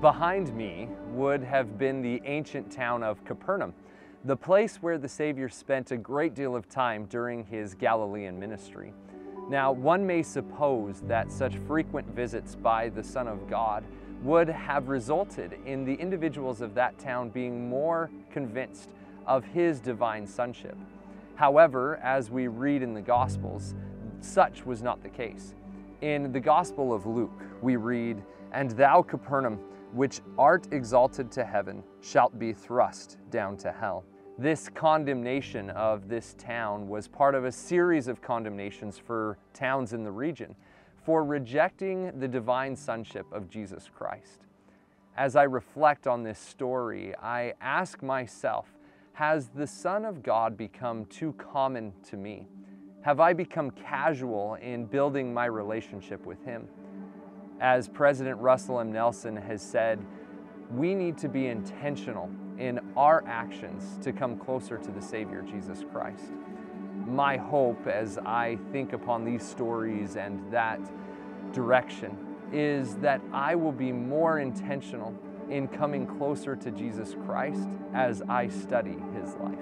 Behind me would have been the ancient town of Capernaum, the place where the Savior spent a great deal of time during his Galilean ministry. Now, one may suppose that such frequent visits by the Son of God would have resulted in the individuals of that town being more convinced of his divine sonship. However, as we read in the Gospels, such was not the case. In the Gospel of Luke, we read, And thou, Capernaum, which art exalted to heaven, shalt be thrust down to hell. This condemnation of this town was part of a series of condemnations for towns in the region for rejecting the divine sonship of Jesus Christ. As I reflect on this story, I ask myself, has the Son of God become too common to me? Have I become casual in building my relationship with Him? As President Russell M. Nelson has said, we need to be intentional in our actions to come closer to the Savior Jesus Christ my hope as I think upon these stories and that direction is that I will be more intentional in coming closer to Jesus Christ as I study his life.